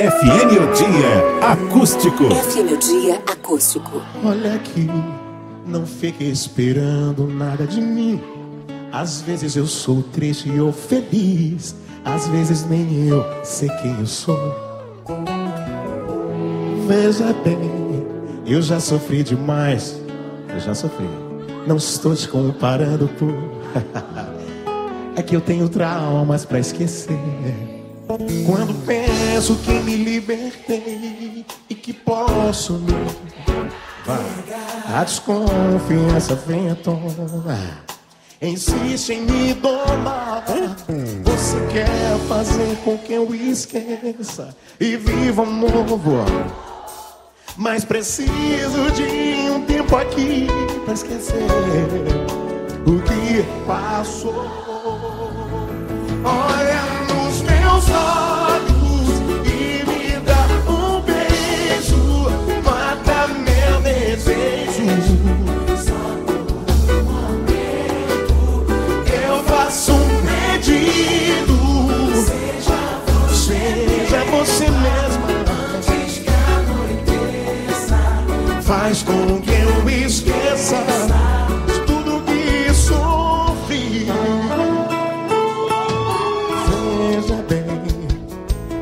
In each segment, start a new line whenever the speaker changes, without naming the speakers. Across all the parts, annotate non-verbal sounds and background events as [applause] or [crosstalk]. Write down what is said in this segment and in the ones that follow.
FM o Dia Acústico.
FM o Dia Acústico.
Olha aqui, não fique esperando nada de mim. Às vezes eu sou triste ou feliz. Às vezes nem eu sei quem eu sou. Veja bem, eu já sofri demais. Eu já sofri. Não estou te comparando por. [laughs] é que eu tenho traumas pra esquecer. Quando penso que me libertei e que posso me. A desconfiança vem à tona. Insiste em me domar. Você quer fazer com que eu esqueça e viva um novo. Mas preciso de um tempo aqui pra esquecer o que passou.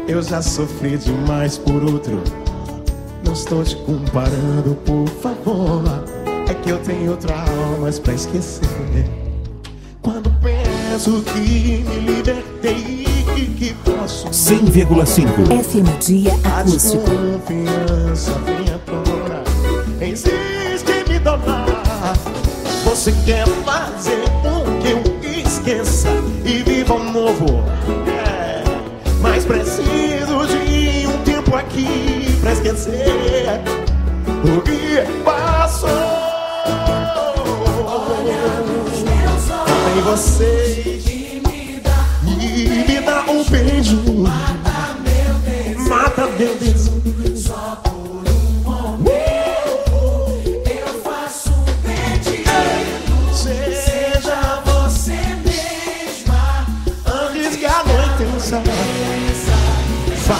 Eu já sofri demais por outro. Não estou te comparando, por favor. É que eu tenho traumas pra esquecer. Quando penso que me libertei e que posso
100,5.
FM Dia
a
Acústico.
desconfiança vem à tona Insiste em me donar Você quer fazer com que eu esqueça E viva um novo É, Mas preciso aqui Pra esquecer O que passou. Em você. E me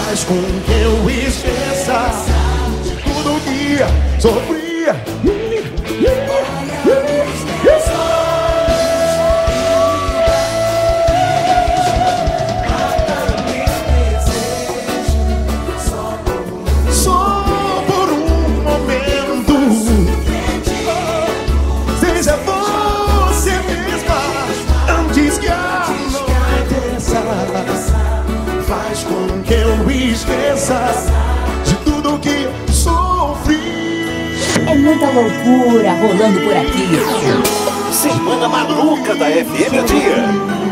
Faz com que eu esqueça. De tudo que sofria
muita loucura rolando por aqui.
Semana Maluca da FM o Dia.